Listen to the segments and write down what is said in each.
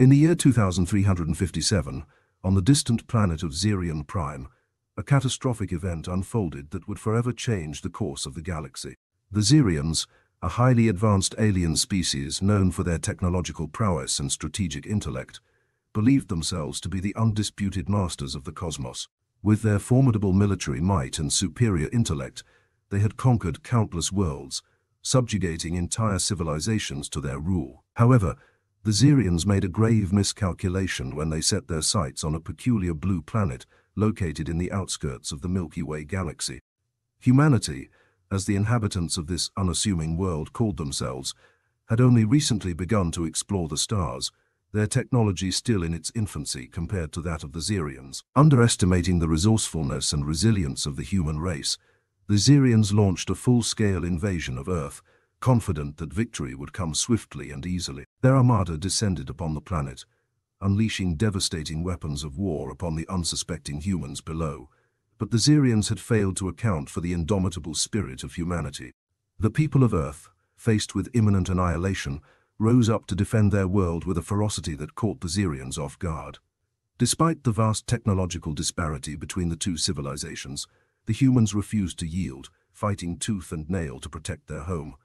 In the year 2357, on the distant planet of Zirion Prime, a catastrophic event unfolded that would forever change the course of the galaxy. The Zirions, a highly advanced alien species known for their technological prowess and strategic intellect, believed themselves to be the undisputed masters of the cosmos. With their formidable military might and superior intellect, they had conquered countless worlds, subjugating entire civilizations to their rule. However, the Zirions made a grave miscalculation when they set their sights on a peculiar blue planet located in the outskirts of the Milky Way galaxy. Humanity, as the inhabitants of this unassuming world called themselves, had only recently begun to explore the stars, their technology still in its infancy compared to that of the Zirions. Underestimating the resourcefulness and resilience of the human race, the Zirions launched a full-scale invasion of Earth, confident that victory would come swiftly and easily. Their armada descended upon the planet, unleashing devastating weapons of war upon the unsuspecting humans below. But the Zirions had failed to account for the indomitable spirit of humanity. The people of Earth, faced with imminent annihilation, rose up to defend their world with a ferocity that caught the Zirions off guard. Despite the vast technological disparity between the two civilizations, the humans refused to yield, fighting tooth and nail to protect their home.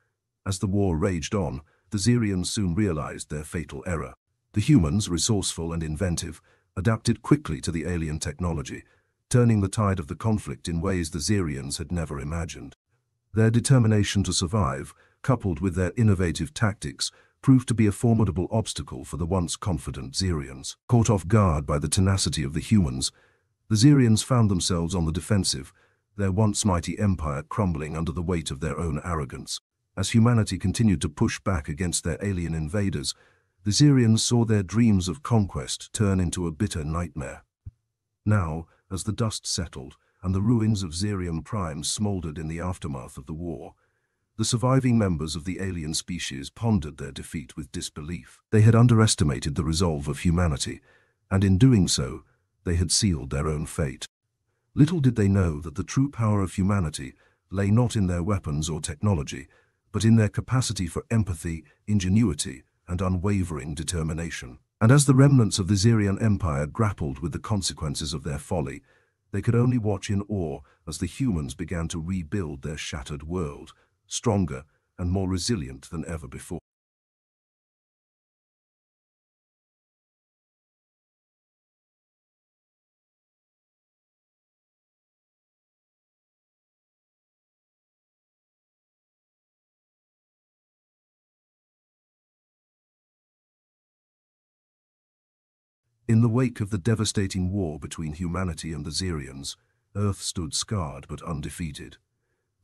As the war raged on, the Zirions soon realized their fatal error. The humans, resourceful and inventive, adapted quickly to the alien technology, turning the tide of the conflict in ways the Zirions had never imagined. Their determination to survive, coupled with their innovative tactics, proved to be a formidable obstacle for the once confident Zirions. Caught off guard by the tenacity of the humans, the Zirions found themselves on the defensive, their once mighty empire crumbling under the weight of their own arrogance. As humanity continued to push back against their alien invaders, the Zirions saw their dreams of conquest turn into a bitter nightmare. Now, as the dust settled and the ruins of Zirion Prime smoldered in the aftermath of the war, the surviving members of the alien species pondered their defeat with disbelief. They had underestimated the resolve of humanity, and in doing so, they had sealed their own fate. Little did they know that the true power of humanity lay not in their weapons or technology, but in their capacity for empathy, ingenuity, and unwavering determination. And as the remnants of the Zirion Empire grappled with the consequences of their folly, they could only watch in awe as the humans began to rebuild their shattered world, stronger and more resilient than ever before. In the wake of the devastating war between humanity and the Zirions, Earth stood scarred but undefeated.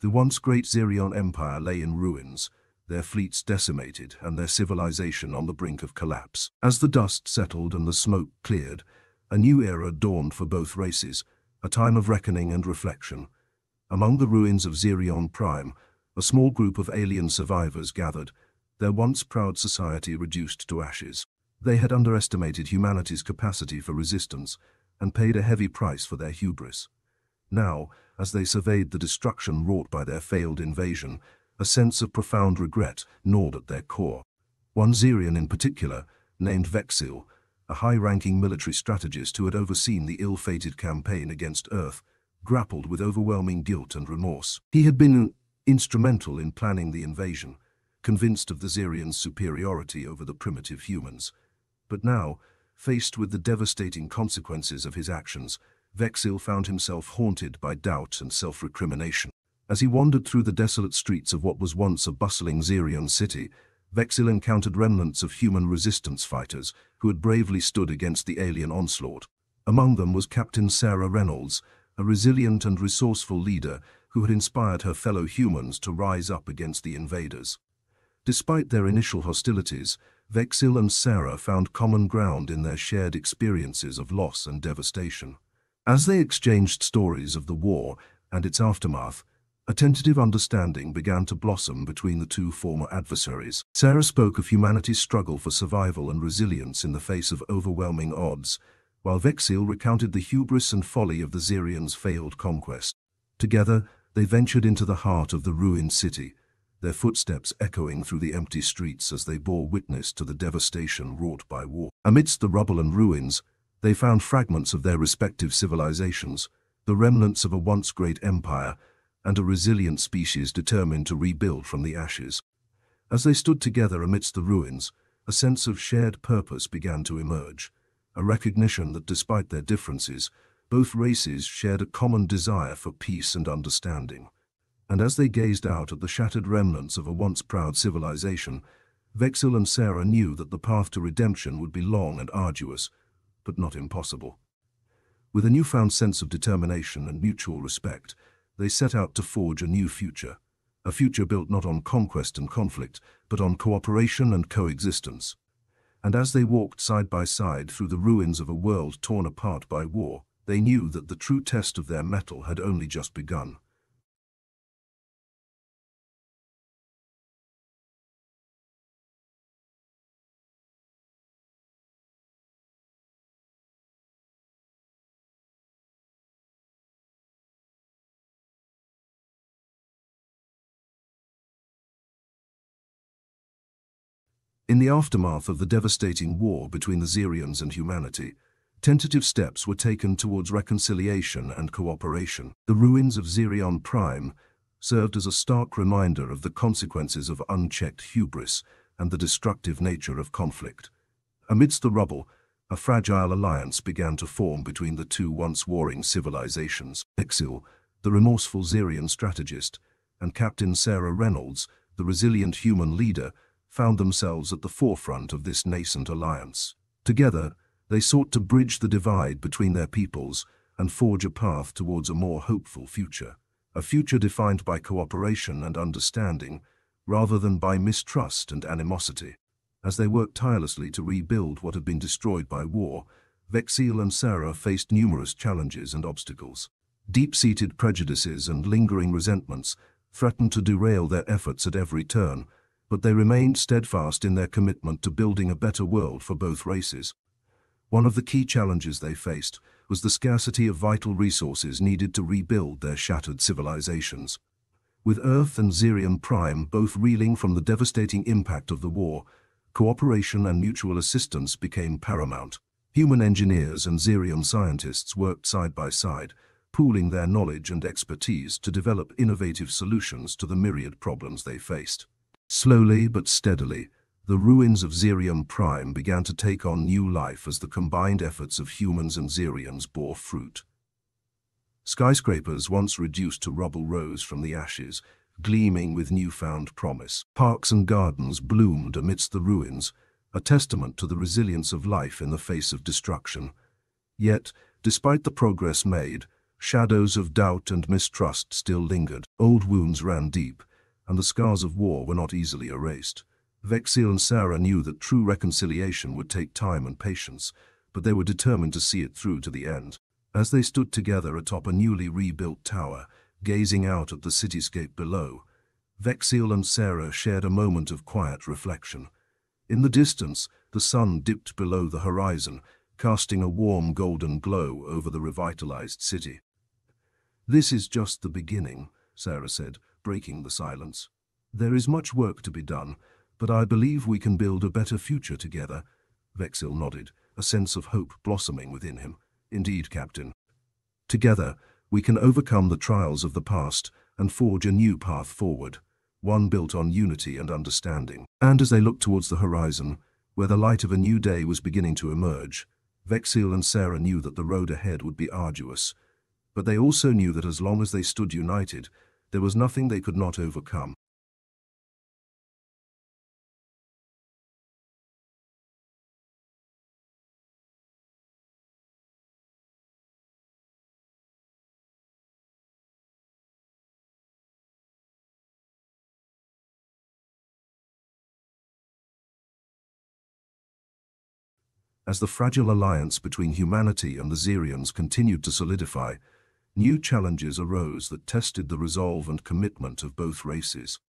The once great Zirion Empire lay in ruins, their fleets decimated and their civilization on the brink of collapse. As the dust settled and the smoke cleared, a new era dawned for both races, a time of reckoning and reflection. Among the ruins of Zirion Prime, a small group of alien survivors gathered, their once proud society reduced to ashes. They had underestimated humanity's capacity for resistance and paid a heavy price for their hubris. Now, as they surveyed the destruction wrought by their failed invasion, a sense of profound regret gnawed at their core. One Zirion in particular, named Vexil, a high-ranking military strategist who had overseen the ill-fated campaign against Earth, grappled with overwhelming guilt and remorse. He had been instrumental in planning the invasion, convinced of the Zirions' superiority over the primitive humans. But now, faced with the devastating consequences of his actions, Vexil found himself haunted by doubt and self-recrimination. As he wandered through the desolate streets of what was once a bustling Zirion city, Vexil encountered remnants of human resistance fighters who had bravely stood against the alien onslaught. Among them was Captain Sarah Reynolds, a resilient and resourceful leader who had inspired her fellow humans to rise up against the invaders. Despite their initial hostilities, Vexil and Sarah found common ground in their shared experiences of loss and devastation. As they exchanged stories of the war and its aftermath, a tentative understanding began to blossom between the two former adversaries. Sarah spoke of humanity's struggle for survival and resilience in the face of overwhelming odds, while Vexil recounted the hubris and folly of the Zirions' failed conquest. Together, they ventured into the heart of the ruined city, their footsteps echoing through the empty streets as they bore witness to the devastation wrought by war. Amidst the rubble and ruins, they found fragments of their respective civilizations, the remnants of a once great empire, and a resilient species determined to rebuild from the ashes. As they stood together amidst the ruins, a sense of shared purpose began to emerge, a recognition that despite their differences, both races shared a common desire for peace and understanding. And as they gazed out at the shattered remnants of a once proud civilization, Vexil and Sarah knew that the path to redemption would be long and arduous, but not impossible. With a newfound sense of determination and mutual respect, they set out to forge a new future, a future built not on conquest and conflict, but on cooperation and coexistence. And as they walked side by side through the ruins of a world torn apart by war, they knew that the true test of their mettle had only just begun. The aftermath of the devastating war between the Zirians and humanity, tentative steps were taken towards reconciliation and cooperation. The ruins of Zirion Prime served as a stark reminder of the consequences of unchecked hubris and the destructive nature of conflict. Amidst the rubble, a fragile alliance began to form between the two once warring civilizations. Vexil, the remorseful Zirian strategist, and Captain Sarah Reynolds, the resilient human leader, found themselves at the forefront of this nascent alliance. Together, they sought to bridge the divide between their peoples and forge a path towards a more hopeful future, a future defined by cooperation and understanding rather than by mistrust and animosity. As they worked tirelessly to rebuild what had been destroyed by war, Vexil and Sarah faced numerous challenges and obstacles. Deep-seated prejudices and lingering resentments threatened to derail their efforts at every turn, but they remained steadfast in their commitment to building a better world for both races. One of the key challenges they faced was the scarcity of vital resources needed to rebuild their shattered civilizations. With Earth and Zirion Prime both reeling from the devastating impact of the war, cooperation and mutual assistance became paramount. Human engineers and Zirion scientists worked side by side, pooling their knowledge and expertise to develop innovative solutions to the myriad problems they faced. Slowly but steadily, the ruins of Zirion Prime began to take on new life as the combined efforts of humans and Zirions bore fruit. Skyscrapers once reduced to rubble rose from the ashes, gleaming with newfound promise. Parks and gardens bloomed amidst the ruins, a testament to the resilience of life in the face of destruction. Yet, despite the progress made, shadows of doubt and mistrust still lingered. Old wounds ran deep, and the scars of war were not easily erased. Vexil and Sarah knew that true reconciliation would take time and patience, but they were determined to see it through to the end. As they stood together atop a newly rebuilt tower, gazing out at the cityscape below, Vexil and Sarah shared a moment of quiet reflection. In the distance, the sun dipped below the horizon, casting a warm golden glow over the revitalized city. This is just the beginning, Sarah said, breaking the silence. There is much work to be done, but I believe we can build a better future together. Vexil nodded, a sense of hope blossoming within him. Indeed, Captain. Together, we can overcome the trials of the past and forge a new path forward, one built on unity and understanding. And as they looked towards the horizon, where the light of a new day was beginning to emerge, Vexil and Sarah knew that the road ahead would be arduous, but they also knew that as long as they stood united, there was nothing they could not overcome. As the fragile alliance between humanity and the Zirions continued to solidify, new challenges arose that tested the resolve and commitment of both races.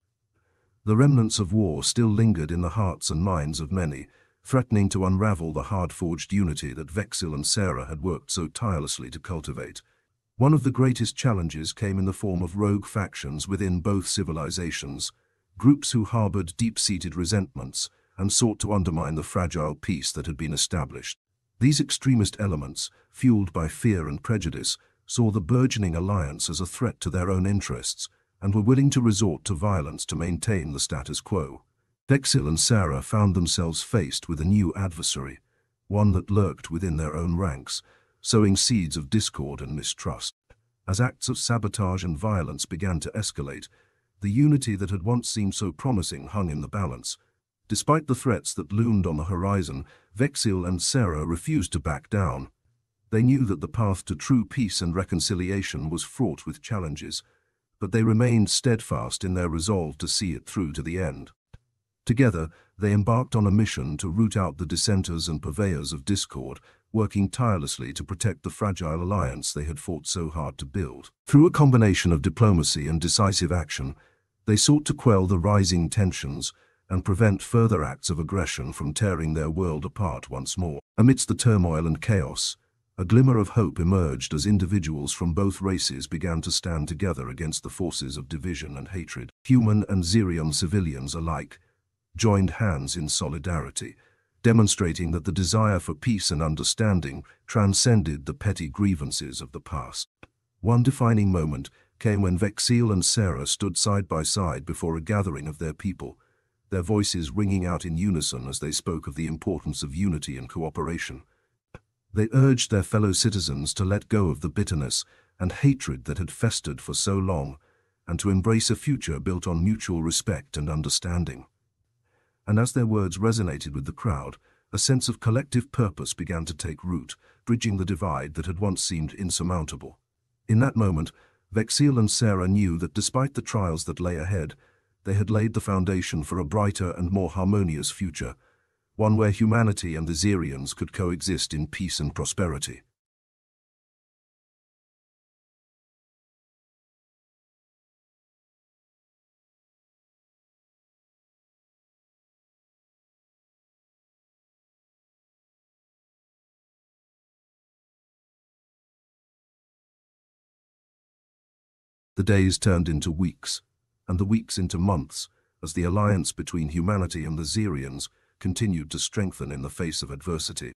The remnants of war still lingered in the hearts and minds of many, threatening to unravel the hard-forged unity that Vexil and Sarah had worked so tirelessly to cultivate. One of the greatest challenges came in the form of rogue factions within both civilizations, groups who harbored deep-seated resentments and sought to undermine the fragile peace that had been established. These extremist elements, fueled by fear and prejudice, saw the burgeoning alliance as a threat to their own interests and were willing to resort to violence to maintain the status quo. Vexil and Sarah found themselves faced with a new adversary, one that lurked within their own ranks, sowing seeds of discord and mistrust. As acts of sabotage and violence began to escalate, the unity that had once seemed so promising hung in the balance. Despite the threats that loomed on the horizon, Vexil and Sarah refused to back down. They knew that the path to true peace and reconciliation was fraught with challenges, but they remained steadfast in their resolve to see it through to the end. Together, they embarked on a mission to root out the dissenters and purveyors of discord, working tirelessly to protect the fragile alliance they had fought so hard to build. Through a combination of diplomacy and decisive action, they sought to quell the rising tensions and prevent further acts of aggression from tearing their world apart once more. Amidst the turmoil and chaos, a glimmer of hope emerged as individuals from both races began to stand together against the forces of division and hatred. Human and Zirion civilians alike joined hands in solidarity, demonstrating that the desire for peace and understanding transcended the petty grievances of the past. One defining moment came when Vexil and Sarah stood side by side before a gathering of their people, their voices ringing out in unison as they spoke of the importance of unity and cooperation. They urged their fellow citizens to let go of the bitterness and hatred that had festered for so long, and to embrace a future built on mutual respect and understanding and as their words resonated with the crowd, a sense of collective purpose began to take root, bridging the divide that had once seemed insurmountable. In that moment, Vexil and Sarah knew that despite the trials that lay ahead, they had laid the foundation for a brighter and more harmonious future, one where humanity and the Zirians could coexist in peace and prosperity. The days turned into weeks, and the weeks into months, as the alliance between humanity and the Zirians continued to strengthen in the face of adversity.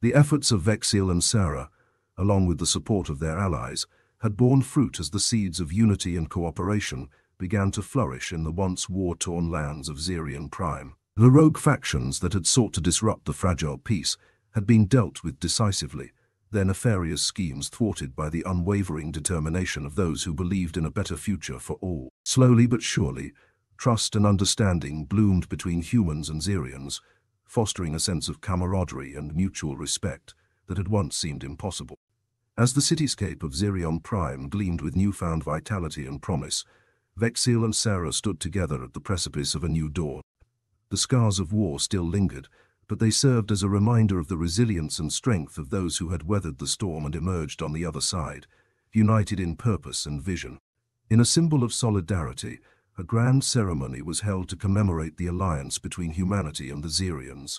The efforts of Vexil and Sarah, along with the support of their allies, had borne fruit as the seeds of unity and cooperation began to flourish in the once war-torn lands of Zirion Prime. The rogue factions that had sought to disrupt the fragile peace had been dealt with decisively, their nefarious schemes thwarted by the unwavering determination of those who believed in a better future for all. Slowly but surely, trust and understanding bloomed between humans and Zirians, fostering a sense of camaraderie and mutual respect that had once seemed impossible. As the cityscape of Zirion Prime gleamed with newfound vitality and promise, Vexil and Sarah stood together at the precipice of a new dawn. The scars of war still lingered, but they served as a reminder of the resilience and strength of those who had weathered the storm and emerged on the other side, united in purpose and vision. In a symbol of solidarity, a grand ceremony was held to commemorate the alliance between humanity and the Zirians.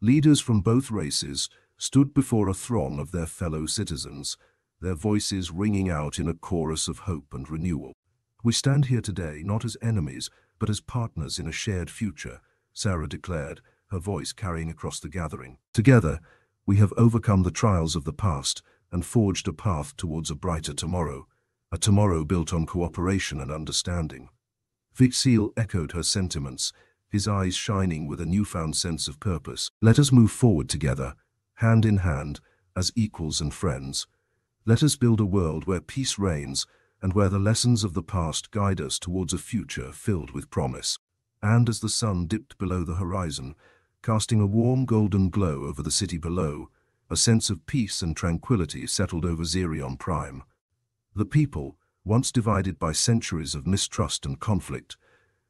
Leaders from both races stood before a throng of their fellow citizens, their voices ringing out in a chorus of hope and renewal. We stand here today not as enemies, but as partners in a shared future, Sarah declared, her voice carrying across the gathering. Together, we have overcome the trials of the past and forged a path towards a brighter tomorrow, a tomorrow built on cooperation and understanding. Vexil echoed her sentiments, his eyes shining with a newfound sense of purpose. Let us move forward together, hand in hand, as equals and friends. Let us build a world where peace reigns and where the lessons of the past guide us towards a future filled with promise. And as the sun dipped below the horizon, casting a warm golden glow over the city below, a sense of peace and tranquility settled over Zirion Prime. The people, once divided by centuries of mistrust and conflict,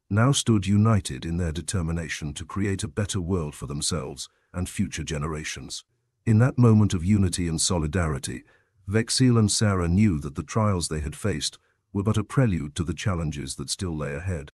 now stood united in their determination to create a better world for themselves and future generations. In that moment of unity and solidarity, Vexil and Sarah knew that the trials they had faced were but a prelude to the challenges that still lay ahead.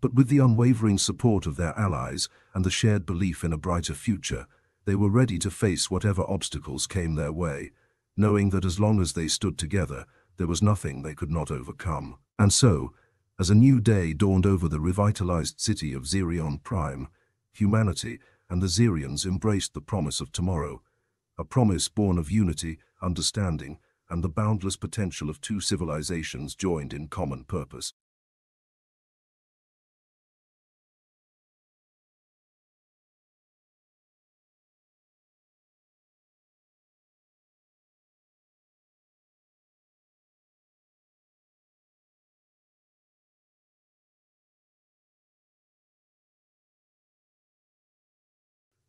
But with the unwavering support of their allies and the shared belief in a brighter future, they were ready to face whatever obstacles came their way, knowing that as long as they stood together, there was nothing they could not overcome. And so, As a new day dawned over the revitalized city of Zirion Prime, humanity and the Zirians embraced the promise of tomorrow, a promise born of unity, understanding, and the boundless potential of two civilizations joined in common purpose.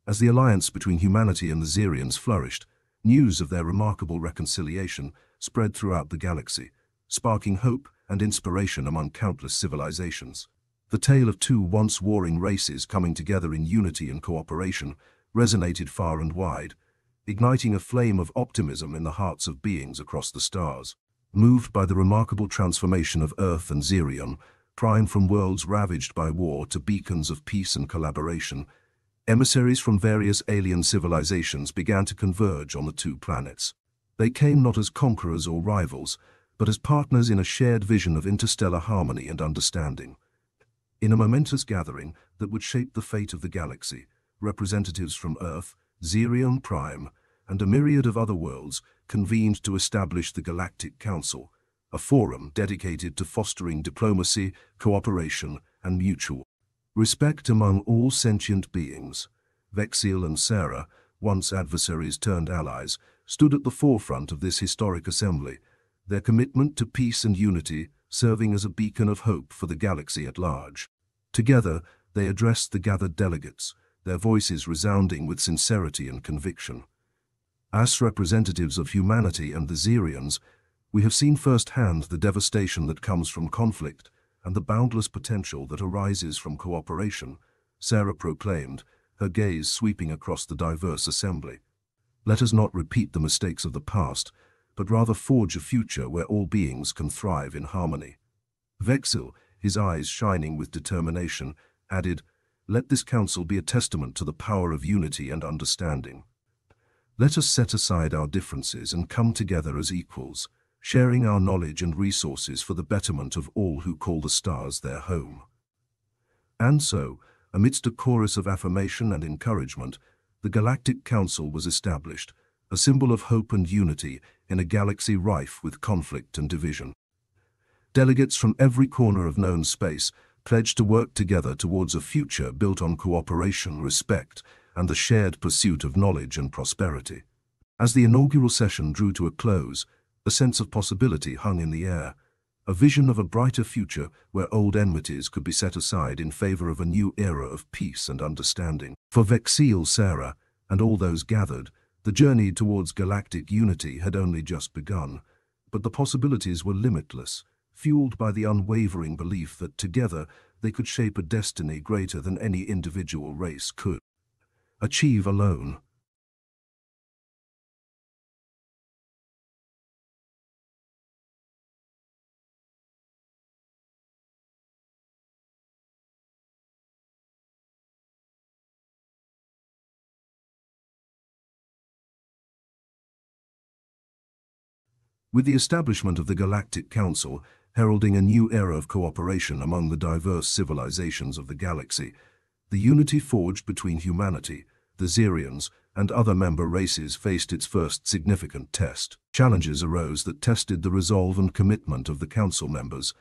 As the alliance between humanity and the Zirians flourished, news of their remarkable reconciliation spread throughout the galaxy, sparking hope and inspiration among countless civilizations. The tale of two once warring races coming together in unity and cooperation resonated far and wide, igniting a flame of optimism in the hearts of beings across the stars. Moved by the remarkable transformation of Earth and Zirion, prime from worlds ravaged by war to beacons of peace and collaboration, emissaries from various alien civilizations began to converge on the two planets. They came not as conquerors or rivals, but as partners in a shared vision of interstellar harmony and understanding. In a momentous gathering that would shape the fate of the galaxy, representatives from Earth, Zirion Prime, and a myriad of other worlds convened to establish the Galactic Council, a forum dedicated to fostering diplomacy, cooperation, and mutual Respect among all sentient beings. Vexil and Sarah, once adversaries turned allies, stood at the forefront of this historic assembly, their commitment to peace and unity serving as a beacon of hope for the galaxy at large. Together, they addressed the gathered delegates, their voices resounding with sincerity and conviction. As representatives of humanity and the Zirians, we have seen firsthand the devastation that comes from conflict, and the boundless potential that arises from cooperation, Sarah proclaimed, her gaze sweeping across the diverse assembly. Let us not repeat the mistakes of the past, but rather forge a future where all beings can thrive in harmony. Vexil, his eyes shining with determination, added, Let this council be a testament to the power of unity and understanding. Let us set aside our differences and come together as equals, sharing our knowledge and resources for the betterment of all who call the stars their home. And so, amidst a chorus of affirmation and encouragement, the Galactic Council was established, a symbol of hope and unity in a galaxy rife with conflict and division. Delegates from every corner of known space pledged to work together towards a future built on cooperation, respect, and the shared pursuit of knowledge and prosperity. As the inaugural session drew to a close, a sense of possibility hung in the air, a vision of a brighter future where old enmities could be set aside in favor of a new era of peace and understanding. For Vexil Sarah and all those gathered, the journey towards galactic unity had only just begun, but the possibilities were limitless, fueled by the unwavering belief that together they could shape a destiny greater than any individual race could achieve alone. With the establishment of the Galactic Council, heralding a new era of cooperation among the diverse civilizations of the galaxy, the unity forged between humanity, the Zirians, and other member races faced its first significant test. Challenges arose that tested the resolve and commitment of the council members,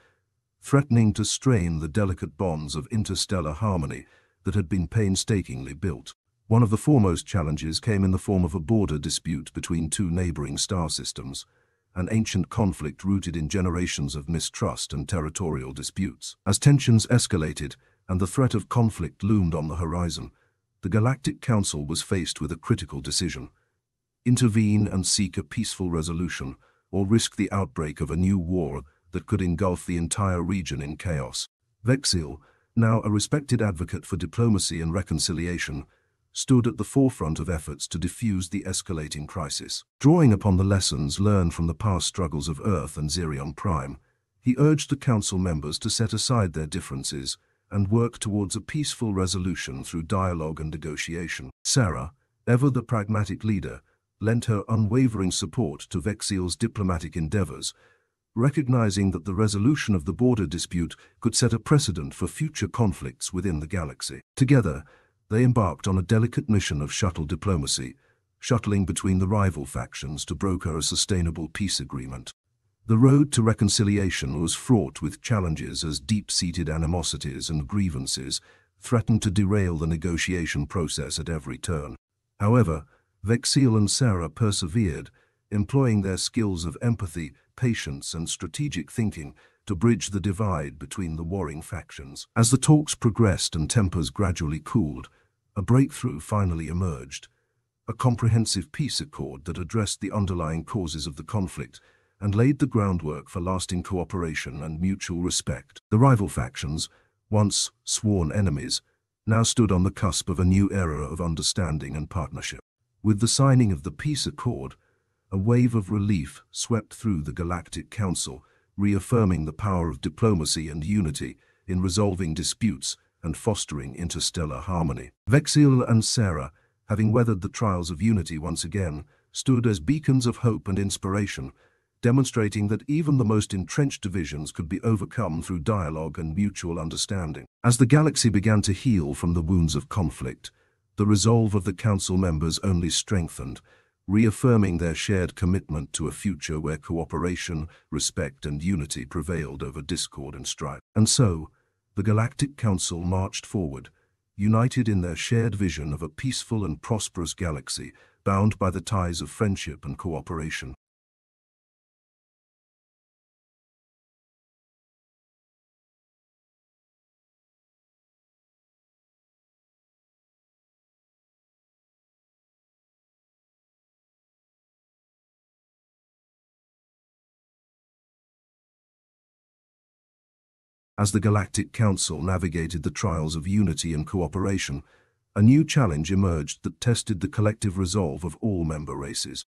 threatening to strain the delicate bonds of interstellar harmony that had been painstakingly built. One of the foremost challenges came in the form of a border dispute between two neighboring star systems an ancient conflict rooted in generations of mistrust and territorial disputes. As tensions escalated and the threat of conflict loomed on the horizon, the Galactic Council was faced with a critical decision. Intervene and seek a peaceful resolution, or risk the outbreak of a new war that could engulf the entire region in chaos. Vexil, now a respected advocate for diplomacy and reconciliation, stood at the forefront of efforts to defuse the escalating crisis. Drawing upon the lessons learned from the past struggles of Earth and Zirion Prime, he urged the Council members to set aside their differences and work towards a peaceful resolution through dialogue and negotiation. Sarah, ever the pragmatic leader, lent her unwavering support to Vexil's diplomatic endeavors, recognizing that the resolution of the border dispute could set a precedent for future conflicts within the galaxy. Together, they embarked on a delicate mission of shuttle diplomacy, shuttling between the rival factions to broker a sustainable peace agreement. The road to reconciliation was fraught with challenges as deep-seated animosities and grievances threatened to derail the negotiation process at every turn. However, Vexil and Sarah persevered, employing their skills of empathy, patience and strategic thinking to bridge the divide between the warring factions. As the talks progressed and tempers gradually cooled, a breakthrough finally emerged. A comprehensive peace accord that addressed the underlying causes of the conflict and laid the groundwork for lasting cooperation and mutual respect. The rival factions, once sworn enemies, now stood on the cusp of a new era of understanding and partnership. With the signing of the peace accord, a wave of relief swept through the Galactic Council, reaffirming the power of diplomacy and unity in resolving disputes and fostering interstellar harmony. Vexil and Sarah, having weathered the trials of unity once again, stood as beacons of hope and inspiration, demonstrating that even the most entrenched divisions could be overcome through dialogue and mutual understanding. As the galaxy began to heal from the wounds of conflict, the resolve of the Council members only strengthened, reaffirming their shared commitment to a future where cooperation, respect and unity prevailed over discord and strife. And so, the Galactic Council marched forward, united in their shared vision of a peaceful and prosperous galaxy bound by the ties of friendship and cooperation. As the Galactic Council navigated the trials of unity and cooperation, a new challenge emerged that tested the collective resolve of all member races.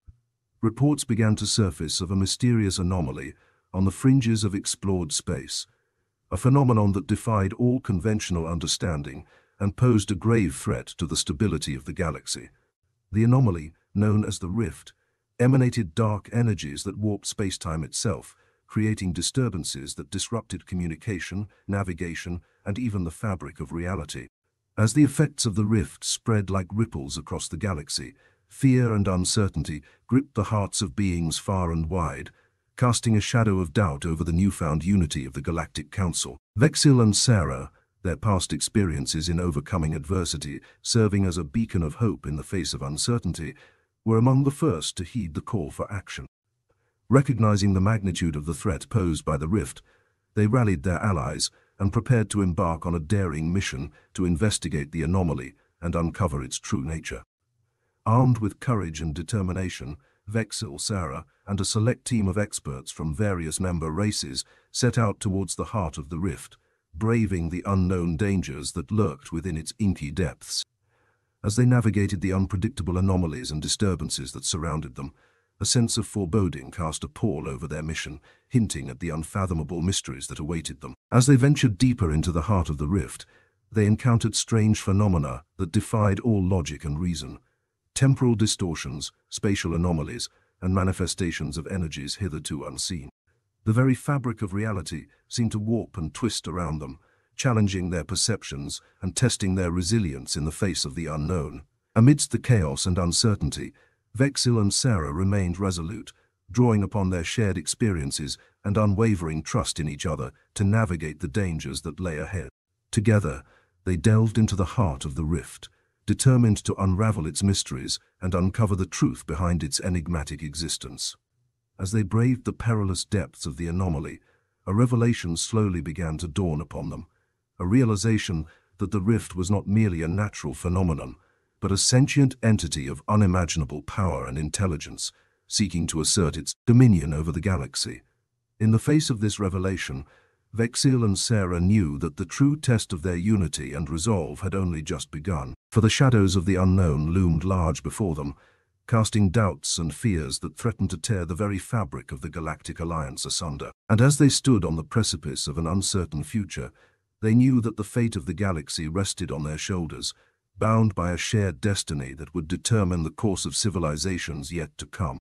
Reports began to surface of a mysterious anomaly on the fringes of explored space, a phenomenon that defied all conventional understanding and posed a grave threat to the stability of the galaxy. The anomaly, known as the Rift, emanated dark energies that warped spacetime itself, creating disturbances that disrupted communication, navigation, and even the fabric of reality. As the effects of the rift spread like ripples across the galaxy, fear and uncertainty gripped the hearts of beings far and wide, casting a shadow of doubt over the newfound unity of the Galactic Council. Vexil and Sarah, their past experiences in overcoming adversity serving as a beacon of hope in the face of uncertainty, were among the first to heed the call for action. Recognizing the magnitude of the threat posed by the rift, they rallied their allies and prepared to embark on a daring mission to investigate the anomaly and uncover its true nature. Armed with courage and determination, Vexil Sarah, and a select team of experts from various member races set out towards the heart of the rift, braving the unknown dangers that lurked within its inky depths. As they navigated the unpredictable anomalies and disturbances that surrounded them, a sense of foreboding cast a pall over their mission, hinting at the unfathomable mysteries that awaited them. As they ventured deeper into the heart of the rift, they encountered strange phenomena that defied all logic and reason. Temporal distortions, spatial anomalies, and manifestations of energies hitherto unseen. The very fabric of reality seemed to warp and twist around them, challenging their perceptions and testing their resilience in the face of the unknown. Amidst the chaos and uncertainty, Vexil and Sarah remained resolute, drawing upon their shared experiences and unwavering trust in each other to navigate the dangers that lay ahead. Together, they delved into the heart of the rift, determined to unravel its mysteries and uncover the truth behind its enigmatic existence. As they braved the perilous depths of the anomaly, a revelation slowly began to dawn upon them, a realization that the rift was not merely a natural phenomenon, but a sentient entity of unimaginable power and intelligence, seeking to assert its dominion over the galaxy. In the face of this revelation, Vexil and Sarah knew that the true test of their unity and resolve had only just begun, for the shadows of the unknown loomed large before them, casting doubts and fears that threatened to tear the very fabric of the Galactic Alliance asunder. And as they stood on the precipice of an uncertain future, they knew that the fate of the galaxy rested on their shoulders, bound by a shared destiny that would determine the course of civilizations yet to come.